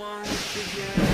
once again.